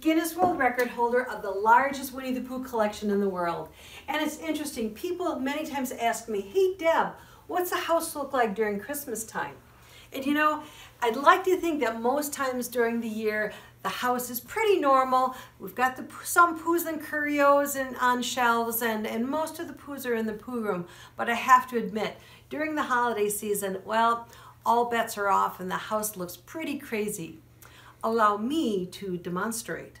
Guinness World Record holder of the largest Winnie the Pooh collection in the world. And it's interesting, people many times ask me, hey Deb, what's the house look like during Christmas time? And you know, I'd like to think that most times during the year, the house is pretty normal. We've got the, some Poohs and Curios on shelves and, and most of the Poohs are in the Pooh room. But I have to admit, during the holiday season, well, all bets are off and the house looks pretty crazy. Allow me to demonstrate.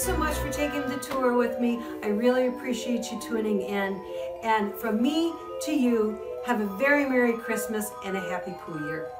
so much for taking the tour with me. I really appreciate you tuning in. And from me to you, have a very Merry Christmas and a Happy Pooh Year.